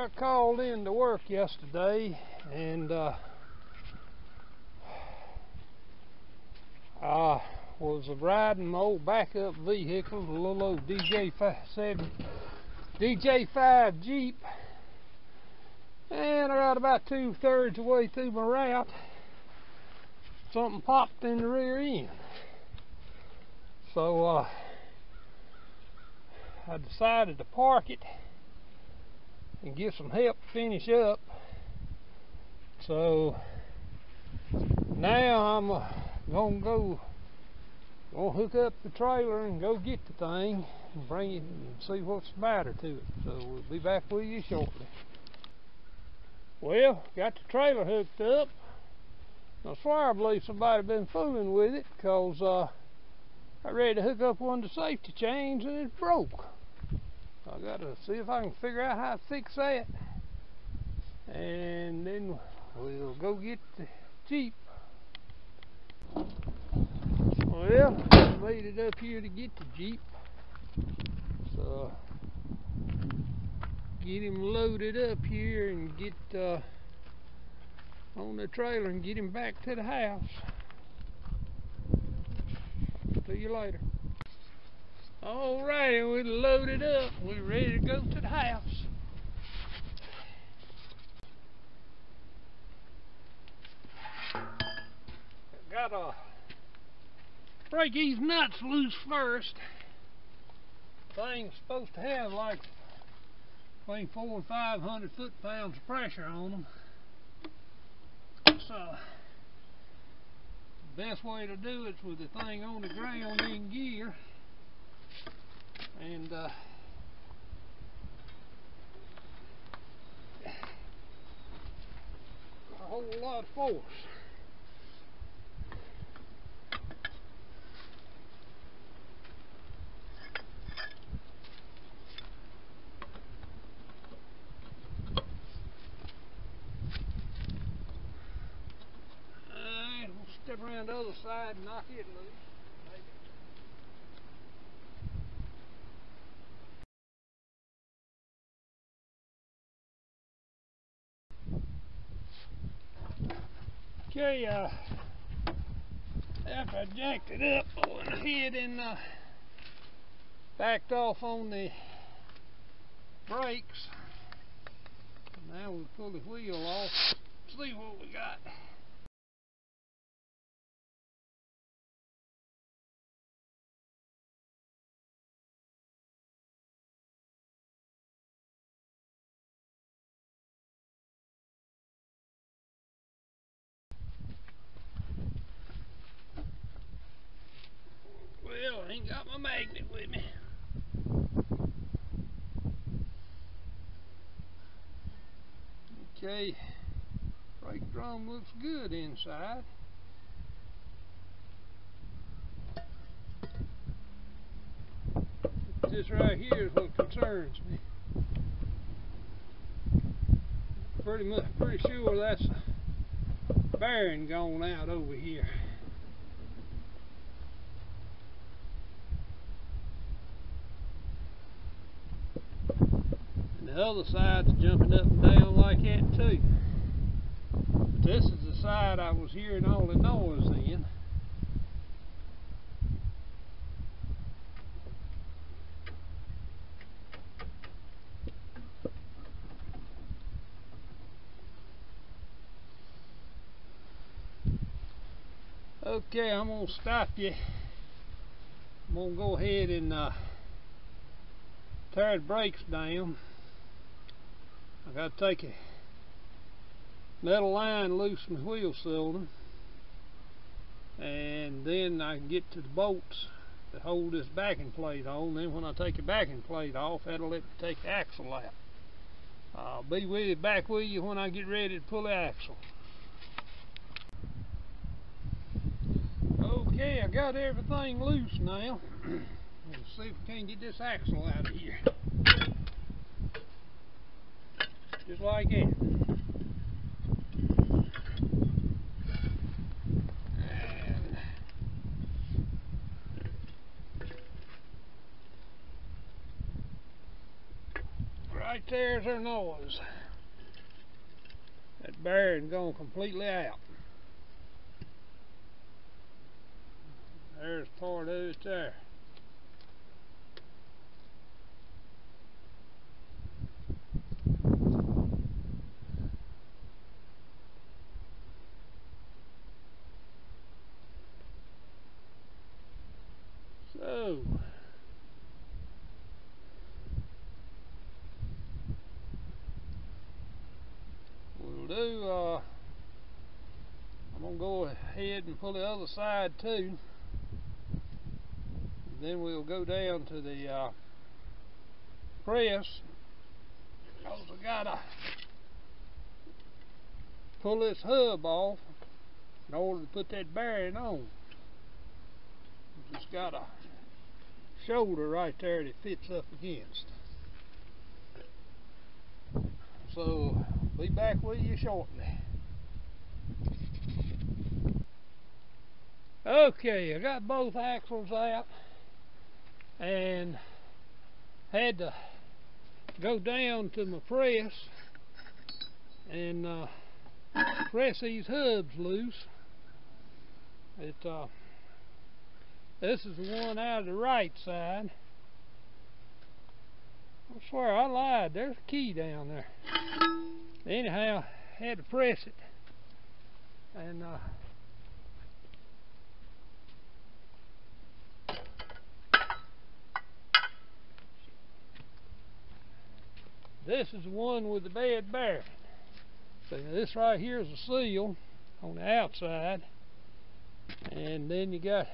got called in to work yesterday and uh, I was riding my old backup vehicle, the little old DJ5 DJ5 Jeep and I got about two thirds of the way through my route something popped in the rear end. So uh, I decided to park it and get some help finish up. So now I'm uh, gonna go gonna hook up the trailer and go get the thing and bring it and see what's the matter to it. So we'll be back with you shortly. Well, got the trailer hooked up. I swear I believe somebody been fooling with it because uh, I ready to hook up one of the safety chains and it broke. I gotta see if I can figure out how to fix that. And then we'll go get the Jeep. Well, made it up here to get the Jeep. So get him loaded up here and get uh, on the trailer and get him back to the house. See you later. Alrighty, we loaded up. We're ready to go to the house. Gotta break these nuts loose first. Thing's supposed to have like between four and five hundred foot pounds of pressure on them. So best way to do it's with the thing on the ground in gear and uh, a whole lot of force. step around the other side and knock it loose. Okay, uh, after I jacked it up, I went ahead and uh, backed off on the brakes. Now we'll pull the wheel off, see what we got. I ain't got my magnet with me. Okay, brake drum looks good inside. This right here is what concerns me. Pretty much, pretty sure that's a bearing gone out over here. the other side's jumping up and down like that too. But this is the side I was hearing all the noise in. Okay, I'm going to stop you. I'm going to go ahead and uh, tear the brakes down. I got to take a metal line loose from the wheel cylinder and then I can get to the bolts that hold this backing plate on. Then when I take the backing plate off, that'll let me take the axle out. I'll be with you, back with you when I get ready to pull the axle. Okay, I got everything loose now. Let's see if we can get this axle out of here just like it. Right there's her nose. That bearing gone completely out. There's part of it there. So, we'll do, uh, I'm going to go ahead and pull the other side too. Then we'll go down to the uh, press. Because I got to pull this hub off in order to put that bearing on. It's got a shoulder right there that fits up against. So, be back with you shortly. Okay, I got both axles out and had to go down to my press and uh, press these hubs loose. It uh, this is the one out of the right side. I swear I lied. There's a key down there. Anyhow, had to press it. And uh, this is the one with the bed bearing. This right here is a seal on the outside. And then you got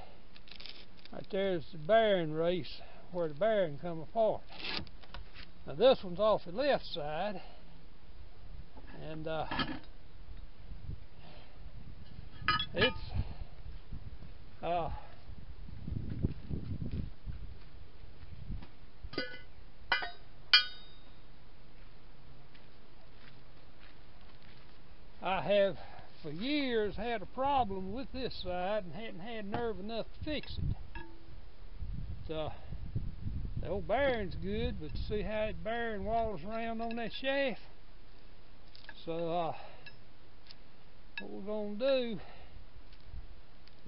Right there's the bearing race where the bearing come apart. Now this one's off the left side and uh, it's uh, I have for years had a problem with this side and hadn't had nerve enough to fix it the old bearing's good, but see how that bearing walls around on that shaft? So, uh, what we're going to do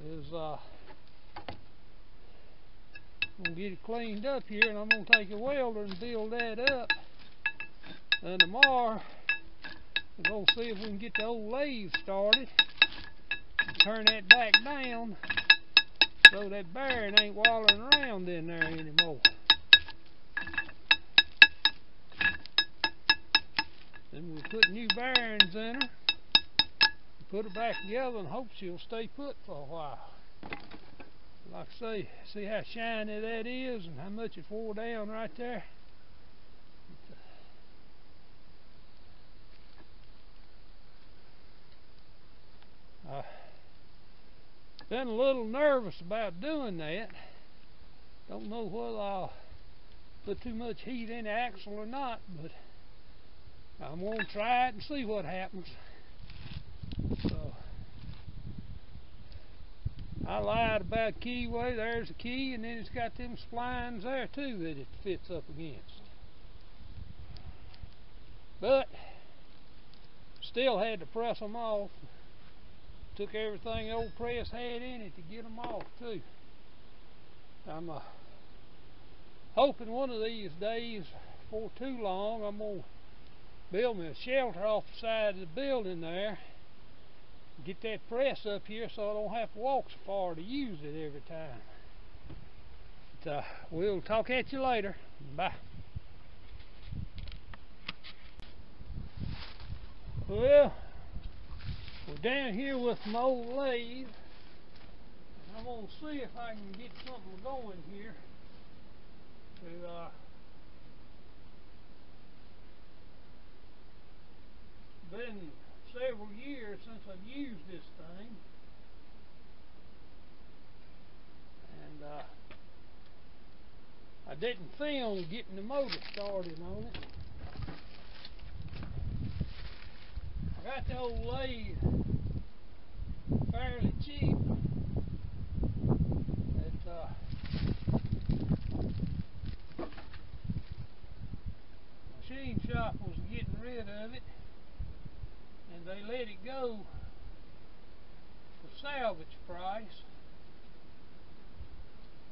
is, uh, I'm going to get it cleaned up here, and I'm going to take a welder and build that up. And tomorrow, we're going to see if we can get the old lathe started turn that back down so that bearing ain't wallering around in there anymore. Then we'll put new bearings in her, put her back together and hope she'll stay put for a while. Like I say, see how shiny that is and how much it wore down right there? Uh, been a little nervous about doing that. Don't know whether I'll put too much heat in the axle or not, but I'm going to try it and see what happens. So, I lied about keyway. There's a key, and then it's got them splines there too that it fits up against. But still had to press them off took everything old press had in it to get them off too. I'm uh, hoping one of these days, for too long, I'm going to build me a shelter off the side of the building there. Get that press up here so I don't have to walk so far to use it every time. But, uh, we'll talk at you later. Bye. Well, we're down here with my old lathe. I'm going to see if I can get something going here to uh, been several years since I've used this thing. And uh, I didn't film getting the motor started on it. I got the old lathe fairly cheap. It's uh, machine go for salvage price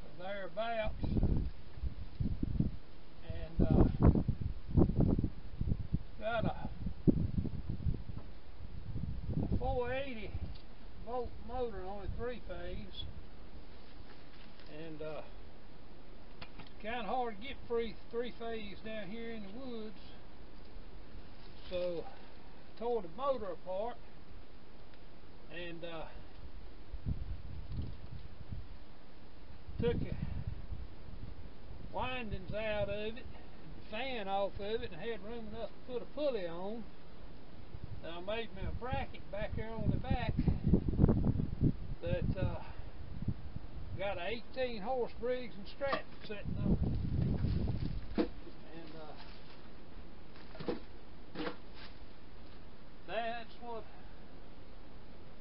or thereabouts. And uh, got a 480 volt motor on a three phase and uh, kind of hard to get free three phase down here in the woods so tore the motor apart. And uh, took the windings out of it fan off of it and had room enough to put a pulley on. And I made me a bracket back there on the back that uh, got a 18 horse Briggs and Stratton sitting on it. And uh, that's what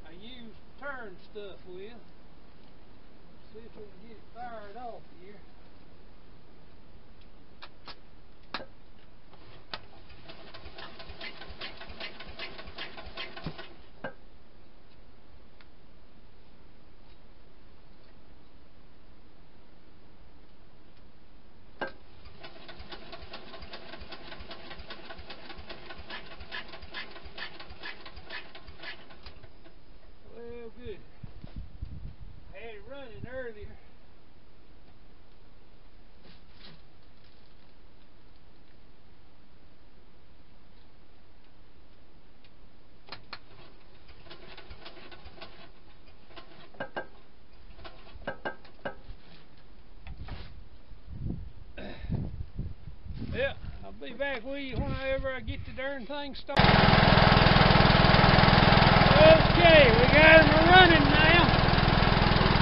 I use turn stuff with. See if we can get it fired off here. Well, good. I had it running earlier. Yeah, I'll be back with you whenever I get the darn thing started. Okay, we got him running now.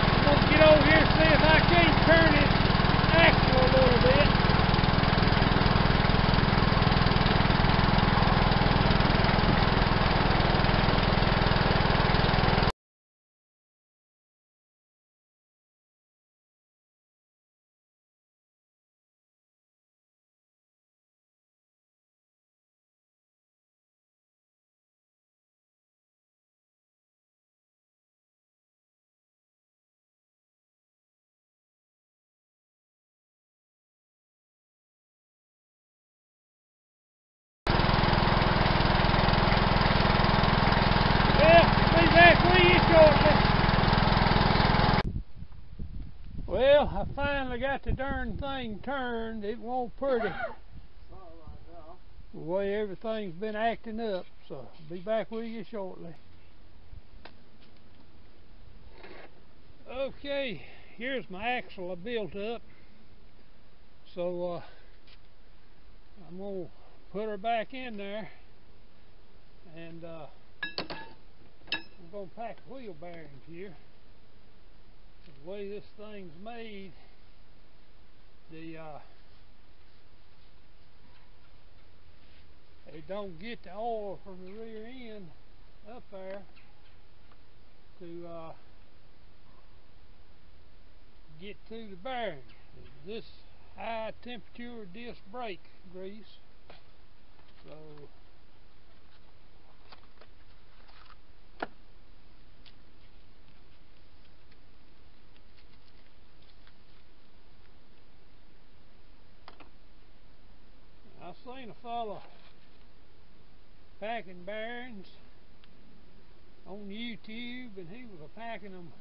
I'm gonna get over here and see if I can't turn his axle a little bit. Well, be back with you shortly. Well, I finally got the darn thing turned. It won't pretty. The way everything's been acting up, so be back with you shortly. Okay, here's my axle I built up. So uh, I'm gonna put her back in there and uh, I'm going to pack wheel bearings here. The way this thing's made, the uh, they don't get the oil from the rear end up there to uh, get to the bearing. This high temperature disc brake grease. So I seen a fella packing bearings on YouTube, and he was packing them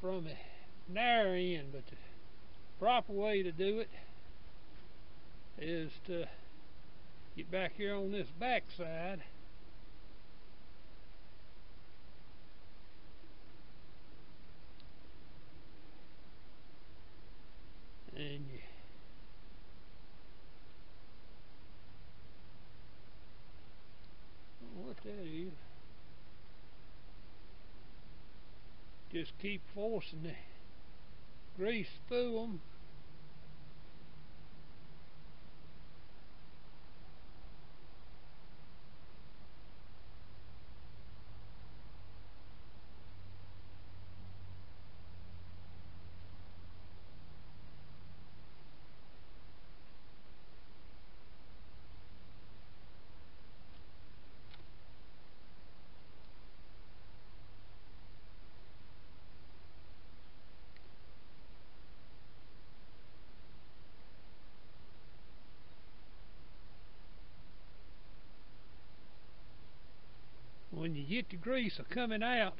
from a narrow end, but the proper way to do it is to get back here on this back side. And you Just keep forcing the grease through them. When you get the grease coming out.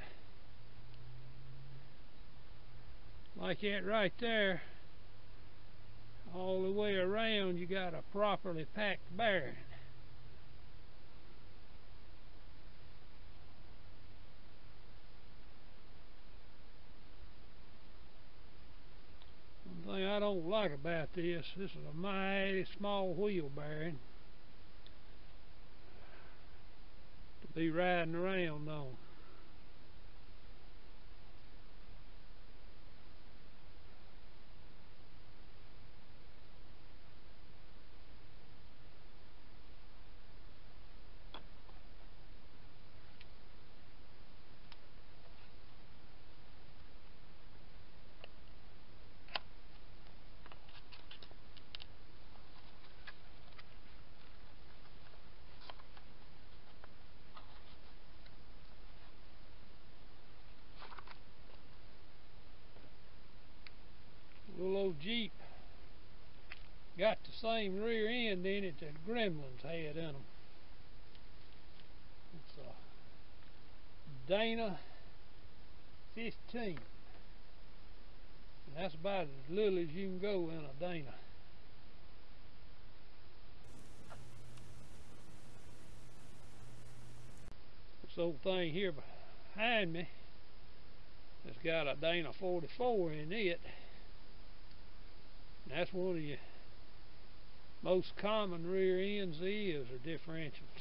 Like that right there. All the way around you got a properly packed bearing. One thing I don't like about this, this is a mighty small wheel bearing to be riding around on. little old Jeep got the same rear end in it that Gremlins had in them. It's a Dana 15. And that's about as little as you can go in a Dana. This old thing here behind me has got a Dana 44 in it. And that's one of your most common rear ends is are differentials.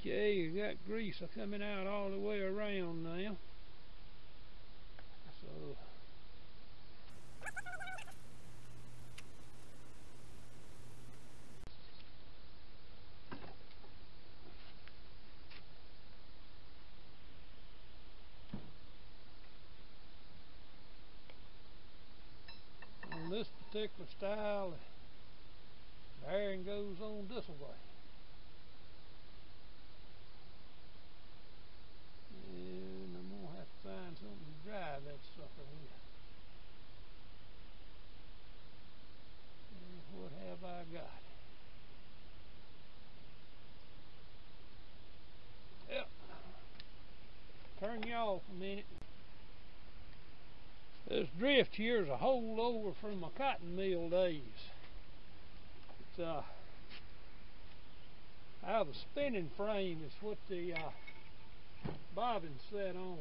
Okay, you got grease coming out all the way around now. So on this particular style, the bearing goes on this way. And I'm gonna have to find something to drive that sucker with. And what have I got? Yep. Turn you off a minute. This drift here is a holdover from my cotton mill days. It's uh, the spinning frame is what the uh, bobbin set on.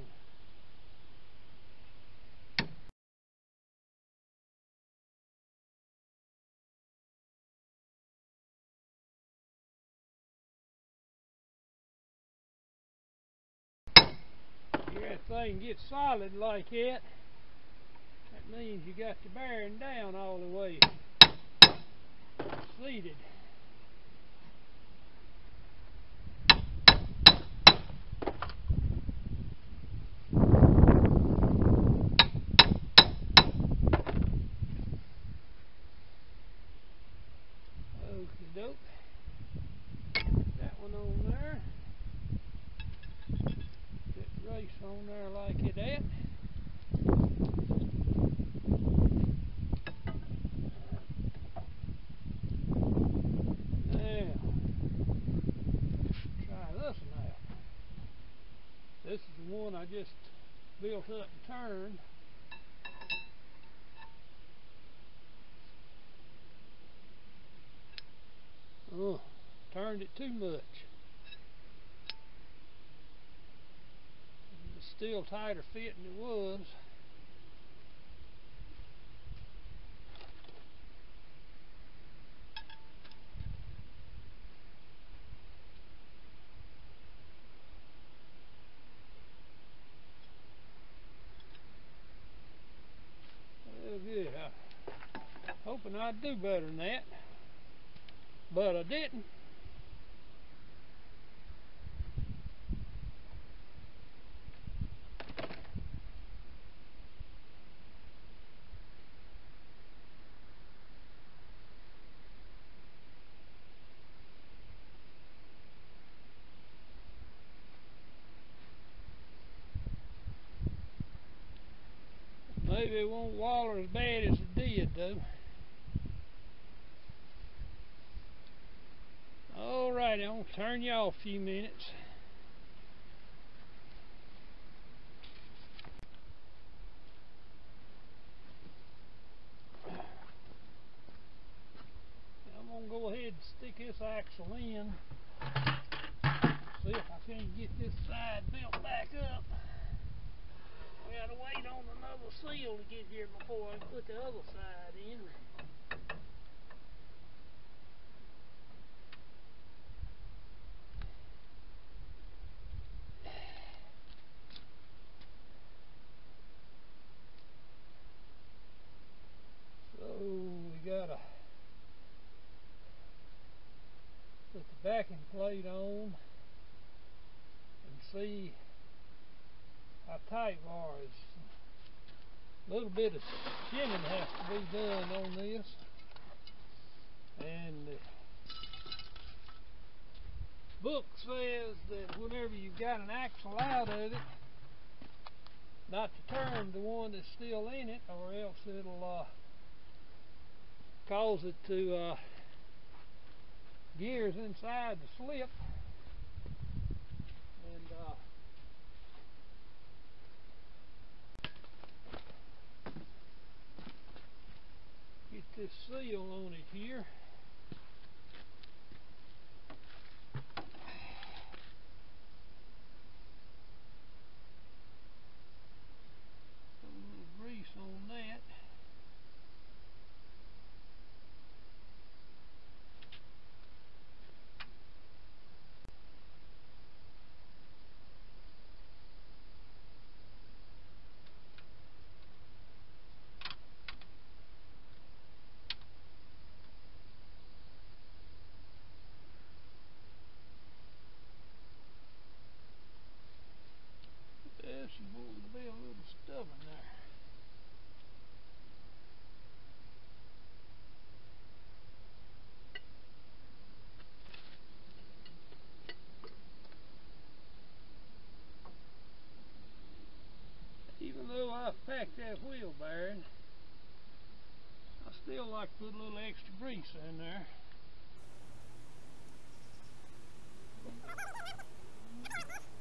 Here that thing gets solid like that. Means you got the bearing down all the way. Seated. Okie doke. That one on there. Get race on there like it at. Now, try this one out. This is the one I just built up and turned. Oh, turned it too much. It's still tighter fit than it was. hoping I'd do better than that. But I didn't. Maybe it won't waller as bad as it did though. Alrighty, I'm gonna turn y'all a few minutes. I'm gonna go ahead and stick this axle in. See if I can get this side built back up. We gotta wait on another seal to get here before I put the other side in. So we gotta put the backing plate on and see how tight bars. A little bit of shimming has to be done on this. And the book says that whenever you've got an axle out of it, not to turn the one that's still in it or else it'll uh, cause it to uh, gears inside to slip. And uh, get this seal on it here Put a little grease on that Yeah, she's wanting to be a little stubborn there. Even though that wheel bearing, I still like to put a little extra grease in there.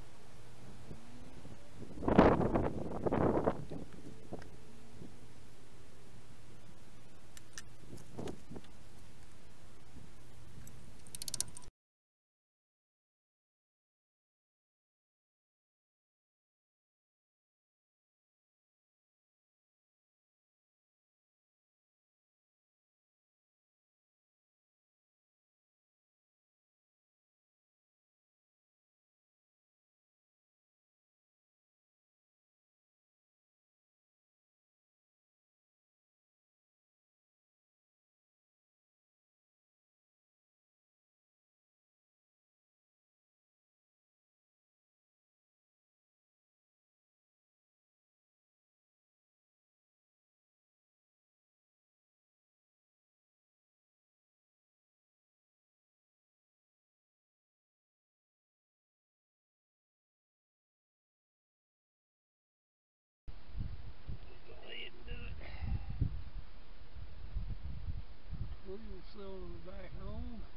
Cylinder back on.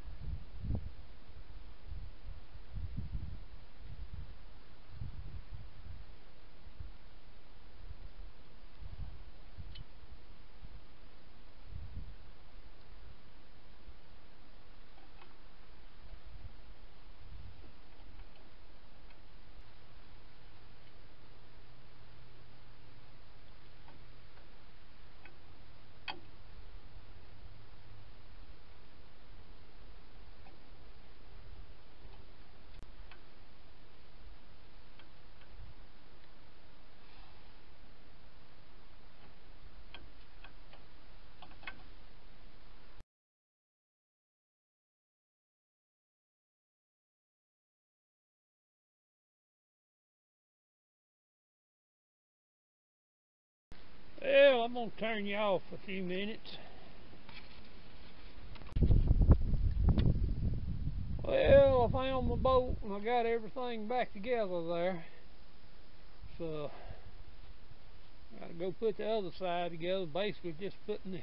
Well, I'm gonna turn you off a few minutes. Well, I found my boat and I got everything back together there. So Gotta go put the other side together, basically just putting the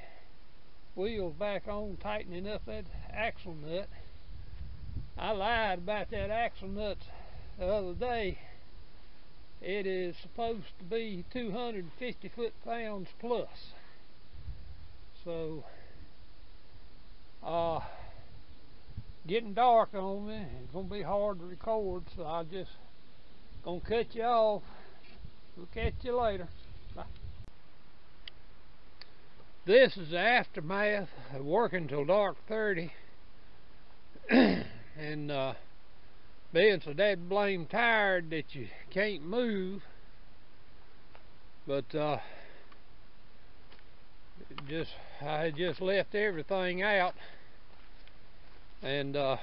wheels back on, tightening up that axle nut. I lied about that axle nut the other day. It is supposed to be 250 foot pounds plus. So, uh, getting dark on me. It's gonna be hard to record, so I just gonna cut you off. We'll catch you later. Bye. This is the aftermath of working till dark 30 and uh, being so dead blame tired that you can't move. But uh, just I just left everything out. And uh,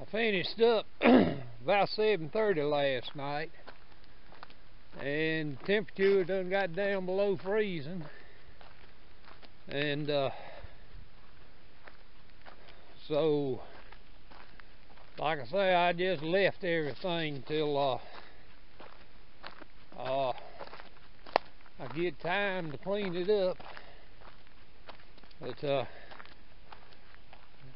I finished up about 7.30 last night. And temperature done got down below freezing. And uh, so like I say I just left everything till uh, uh, I get time to clean it up but uh,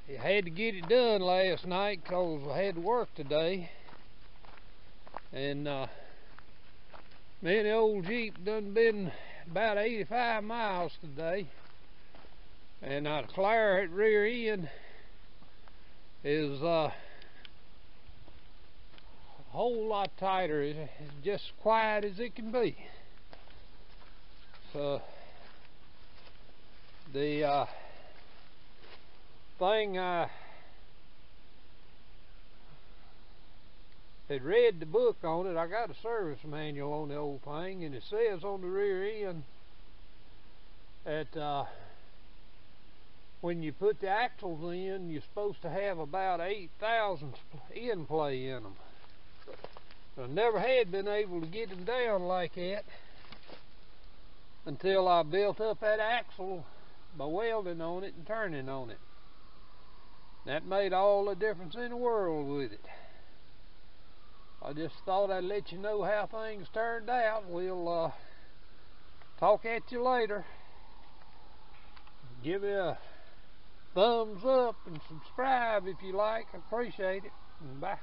I had to get it done last night because I had to work today. And uh, me and the old Jeep done been about 85 miles today. And uh, the Claret rear end is uh, whole lot tighter. It's just quiet as it can be. So the uh, thing I had read the book on it. I got a service manual on the old thing, and it says on the rear end that uh, when you put the axles in, you're supposed to have about 8,000 in play in them. I never had been able to get them down like that until I built up that axle by welding on it and turning on it. That made all the difference in the world with it. I just thought I'd let you know how things turned out. We'll uh, talk at you later. Give me a thumbs up and subscribe if you like. I appreciate it. bye.